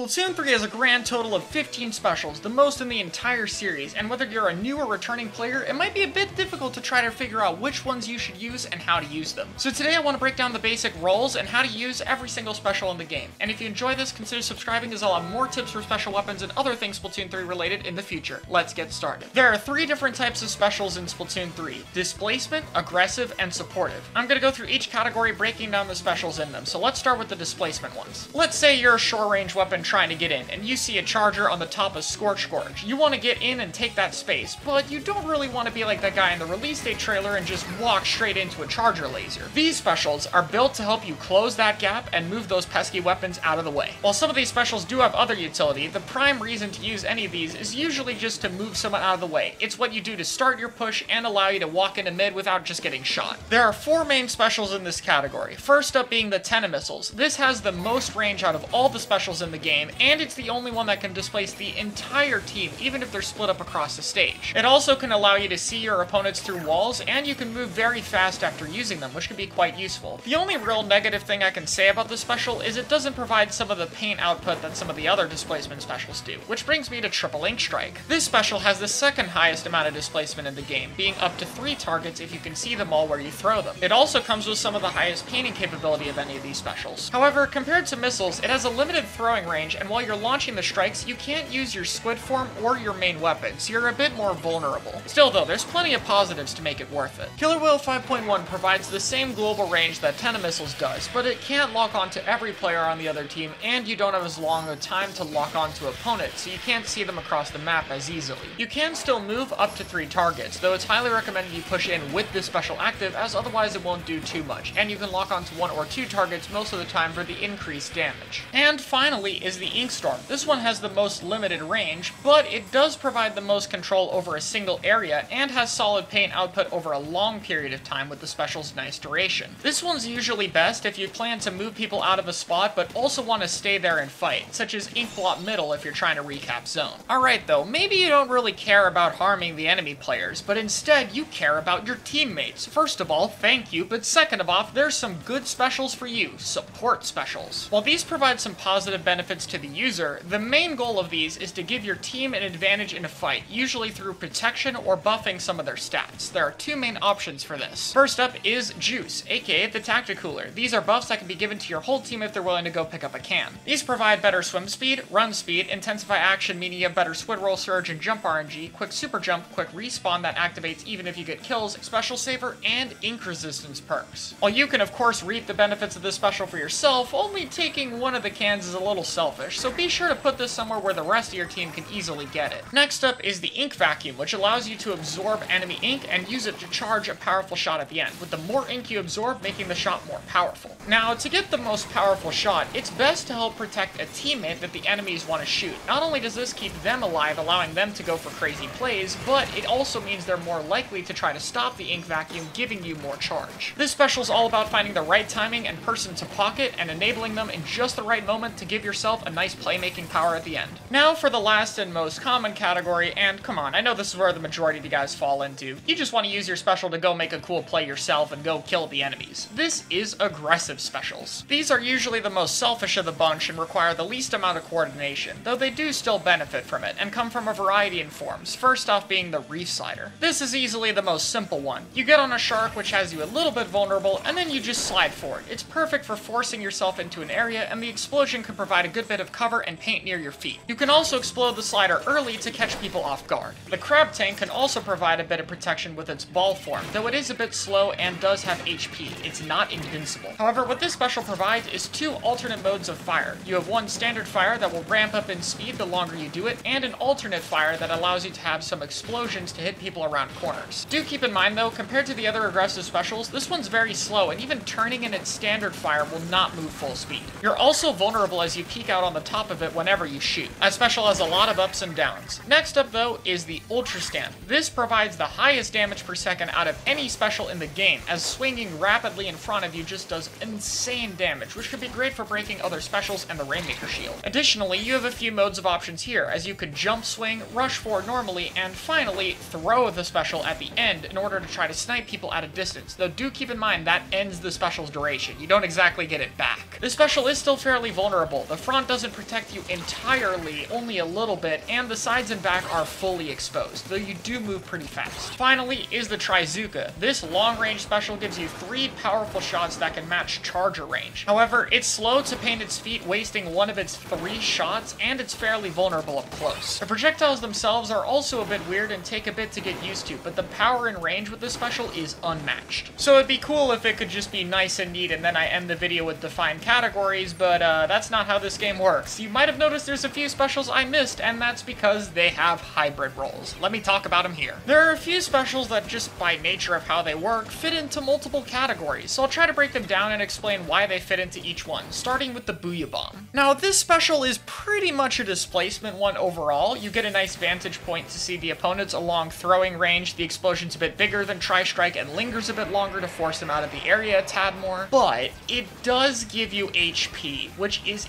Splatoon 3 has a grand total of 15 specials, the most in the entire series, and whether you're a new or returning player, it might be a bit difficult to try to figure out which ones you should use and how to use them. So today I want to break down the basic roles and how to use every single special in the game. And if you enjoy this, consider subscribing as I'll have more tips for special weapons and other things Splatoon 3 related in the future. Let's get started. There are three different types of specials in Splatoon 3. Displacement, Aggressive, and Supportive. I'm going to go through each category breaking down the specials in them, so let's start with the displacement ones. Let's say you're a short-range weapon trying to get in, and you see a charger on the top of Scorch Gorge. You want to get in and take that space, but you don't really want to be like that guy in the release date trailer and just walk straight into a charger laser. These specials are built to help you close that gap and move those pesky weapons out of the way. While some of these specials do have other utility, the prime reason to use any of these is usually just to move someone out of the way. It's what you do to start your push and allow you to walk into mid without just getting shot. There are four main specials in this category. First up being the Tenta missiles. This has the most range out of all the specials in the game, and it's the only one that can displace the entire team, even if they're split up across the stage. It also can allow you to see your opponents through walls, and you can move very fast after using them, which can be quite useful. The only real negative thing I can say about this special is it doesn't provide some of the paint output that some of the other displacement specials do, which brings me to Triple Ink Strike. This special has the second highest amount of displacement in the game, being up to three targets if you can see them all where you throw them. It also comes with some of the highest painting capability of any of these specials. However, compared to missiles, it has a limited throwing range, and while you're launching the strikes, you can't use your squid form or your main weapon, so you're a bit more vulnerable. Still though, there's plenty of positives to make it worth it. Killer Wail 5.1 provides the same global range that Tenta Missiles does, but it can't lock onto every player on the other team, and you don't have as long a time to lock onto opponents, so you can't see them across the map as easily. You can still move up to three targets, though it's highly recommended you push in with this special active, as otherwise it won't do too much, and you can lock onto one or two targets most of the time for the increased damage. And finally is the Ink Storm. This one has the most limited range, but it does provide the most control over a single area and has solid paint output over a long period of time with the special's nice duration. This one's usually best if you plan to move people out of a spot but also want to stay there and fight, such as Ink Blot Middle if you're trying to recap zone. Alright though, maybe you don't really care about harming the enemy players, but instead you care about your teammates. First of all, thank you, but second of all, there's some good specials for you, support specials. While these provide some positive benefits to the user, the main goal of these is to give your team an advantage in a fight, usually through protection or buffing some of their stats. There are two main options for this. First up is Juice, aka the Tacticooler. These are buffs that can be given to your whole team if they're willing to go pick up a can. These provide better swim speed, run speed, intensify action, meaning you have better squid roll surge and jump RNG, quick super jump, quick respawn that activates even if you get kills, special saver, and ink resistance perks. While you can of course reap the benefits of this special for yourself, only taking one of the cans is a little selfish, so be sure to put this somewhere where the rest of your team can easily get it. Next up is the Ink Vacuum, which allows you to absorb enemy ink and use it to charge a powerful shot at the end, with the more ink you absorb making the shot more powerful. Now, to get the most powerful shot, it's best to help protect a teammate that the enemies want to shoot. Not only does this keep them alive, allowing them to go for crazy plays, but it also means they're more likely to try to stop the ink vacuum, giving you more charge. This special is all about finding the right timing and person to pocket and enabling them in just the right moment to give yourself a nice playmaking power at the end. Now for the last and most common category, and come on, I know this is where the majority of you guys fall into. You just want to use your special to go make a cool play yourself and go kill the enemies. This is aggressive specials. These are usually the most selfish of the bunch and require the least amount of coordination, though they do still benefit from it, and come from a variety in forms, first off being the Reef Slider. This is easily the most simple one. You get on a shark which has you a little bit vulnerable, and then you just slide forward. It's perfect for forcing yourself into an area, and the explosion can provide a good bit of cover and paint near your feet. You can also explode the slider early to catch people off guard. The Crab Tank can also provide a bit of protection with its ball form, though it is a bit slow and does have HP. It's not invincible. However, what this special provides is two alternate modes of fire. You have one standard fire that will ramp up in speed the longer you do it, and an alternate fire that allows you to have some explosions to hit people around corners. Do keep in mind though, compared to the other aggressive specials, this one's very slow, and even turning in its standard fire will not move full speed. You're also vulnerable as you peek out on the top of it whenever you shoot. That special has a lot of ups and downs. Next up though is the Ultra Stamp. This provides the highest damage per second out of any special in the game, as swinging rapidly in front of you just does insane damage, which could be great for breaking other specials and the Rainmaker Shield. Additionally, you have a few modes of options here, as you could jump swing, rush forward normally, and finally, throw the special at the end in order to try to snipe people at a distance, though do keep in mind that ends the special's duration. You don't exactly get it back. This special is still fairly vulnerable. The front doesn't protect you entirely, only a little bit, and the sides and back are fully exposed, though you do move pretty fast. Finally is the Trizooka. This long-range special gives you three powerful shots that can match charger range. However, it's slow to paint its feet, wasting one of its three shots, and it's fairly vulnerable up close. The projectiles themselves are also a bit weird and take a bit to get used to, but the power and range with this special is unmatched. So it'd be cool if it could just be nice and neat and then I end the video with defined categories, but uh, that's not how this game works. You might have noticed there's a few specials I missed, and that's because they have hybrid roles. Let me talk about them here. There are a few specials that just by nature of how they work fit into multiple categories, so I'll try to break them down and explain why they fit into each one, starting with the Booyah Bomb. Now this special is pretty much a displacement one overall. You get a nice vantage point to see the opponents along throwing range, the explosion's a bit bigger than Tri-Strike and lingers a bit longer to force them out of the area a tad more, but it does give you HP, which is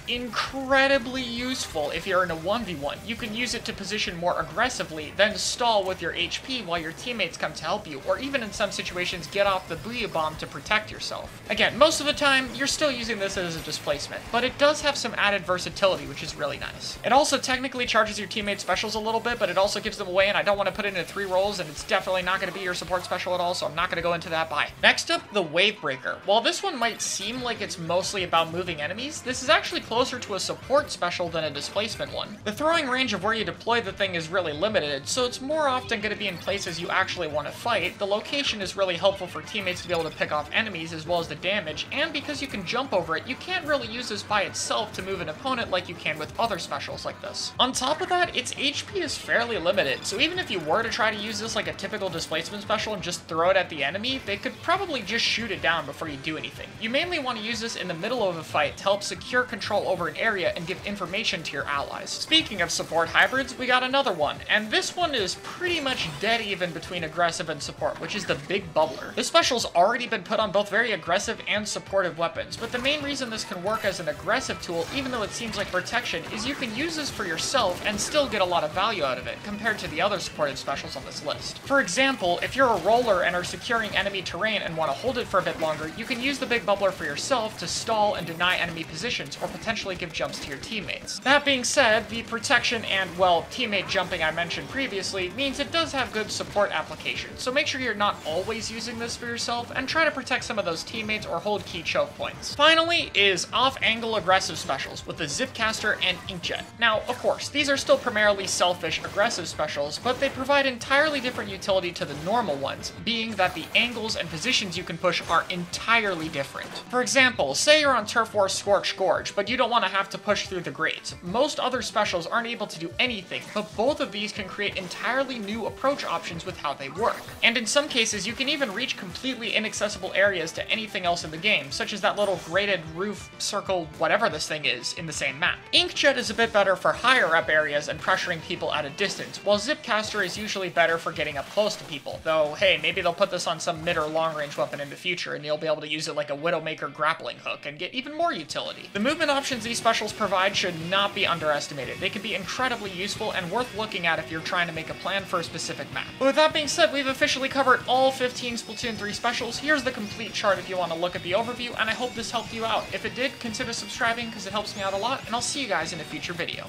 incredibly useful if you're in a 1v1. You can use it to position more aggressively, then stall with your HP while your teammates come to help you, or even in some situations get off the Booyah Bomb to protect yourself. Again, most of the time, you're still using this as a displacement, but it does have some added versatility, which is really nice. It also technically charges your teammates specials a little bit, but it also gives them away, and I don't want to put it into three roles, and it's definitely not going to be your support special at all, so I'm not going to go into that. Bye. Next up, the Wave Breaker. While this one might seem like it's mostly about moving enemies, this is actually closer to a support special than a displacement one. The throwing range of where you deploy the thing is really limited, so it's more often going to be in places you actually want to fight. The location is really helpful for teammates to be able to pick off enemies as well as the damage, and because you can jump over it, you can't really use this by itself to move an opponent like you can with other specials like this. On top of that, its HP is fairly limited, so even if you were to try to use this like a typical displacement special and just throw it at the enemy, they could probably just shoot it down before you do anything. You mainly want to use this in the middle of a fight to help secure control over an area and give information to your allies. Speaking of support hybrids, we got another one, and this one is pretty much dead even between aggressive and support, which is the Big Bubbler. This special's already been put on both very aggressive and supportive weapons, but the main reason this can work as an aggressive tool, even though it seems like protection, is you can use this for yourself and still get a lot of value out of it, compared to the other supportive specials on this list. For example, if you're a roller and are securing enemy terrain and want to hold it for a bit longer, you can use the Big Bubbler for yourself to stall and deny enemy positions, or potentially give jumps to your teammates. That being said, the protection and, well, teammate jumping I mentioned previously means it does have good support applications, so make sure you're not always using this for yourself, and try to protect some of those teammates or hold key choke points. Finally is off-angle aggressive specials with the Zipcaster and Inkjet. Now, of course, these are still primarily selfish aggressive specials, but they provide entirely different utility to the normal ones, being that the angles and positions you can push are entirely different. For example, say you're on Turf War Scorch Gorge, but you don't want to have to push through the grades. Most other specials aren't able to do anything, but both of these can create entirely new approach options with how they work. And in some cases, you can even reach completely inaccessible areas to anything else in the game, such as that little graded roof, circle, whatever this thing is, in the same map. Inkjet is a bit better for higher up areas and pressuring people at a distance, while Zipcaster is usually better for getting up close to people, though hey, maybe they'll put this on some mid or long range weapon in the future and you'll be able to use it like a Widowmaker grappling hook and get even more utility. The movement options these provide should not be underestimated. They can be incredibly useful and worth looking at if you're trying to make a plan for a specific map. But with that being said, we've officially covered all 15 Splatoon 3 specials. Here's the complete chart if you want to look at the overview, and I hope this helped you out. If it did, consider subscribing because it helps me out a lot, and I'll see you guys in a future video.